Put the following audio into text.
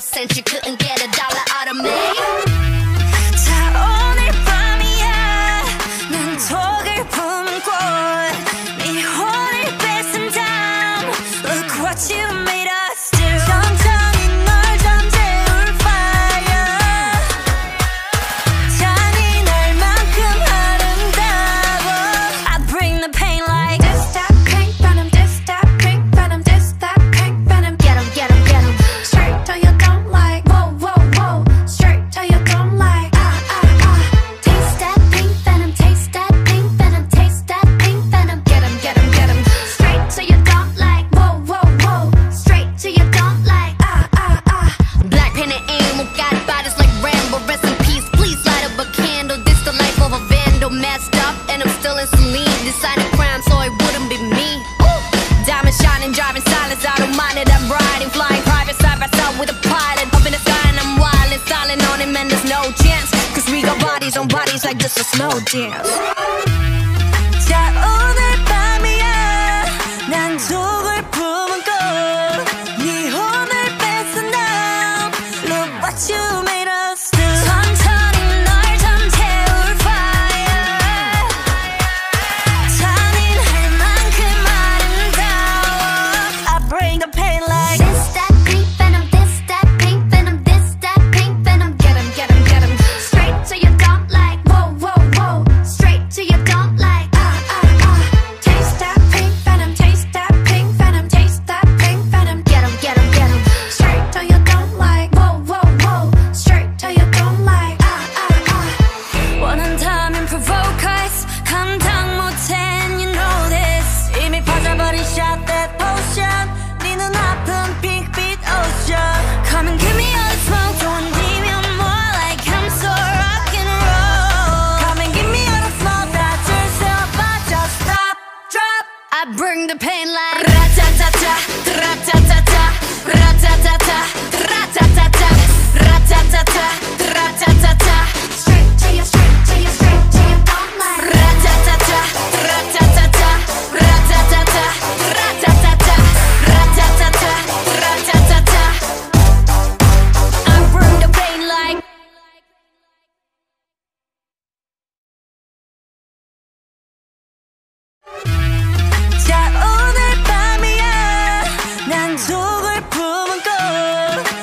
no sense you couldn't get a dollar out of me 자 오늘 밤이야 난 독을 품은 꽃 an animal, got bodies like Rambo. Rest in peace, please light up a candle. This the life of a vandal, messed up, and I'm still in saline. Decided crime, so it wouldn't be me. Ooh. Diamond shining, driving silence, I don't mind it. I'm riding, flying private side by side with a pilot. Up in the sky, and I'm wild and styling on him, and there's no chance. Cause we got bodies on bodies like this a slow dance. 자, 오늘 밤이야. 난 좋아. the pain like ra-ta-ta-ta, ta ta 속을 품은 꽃.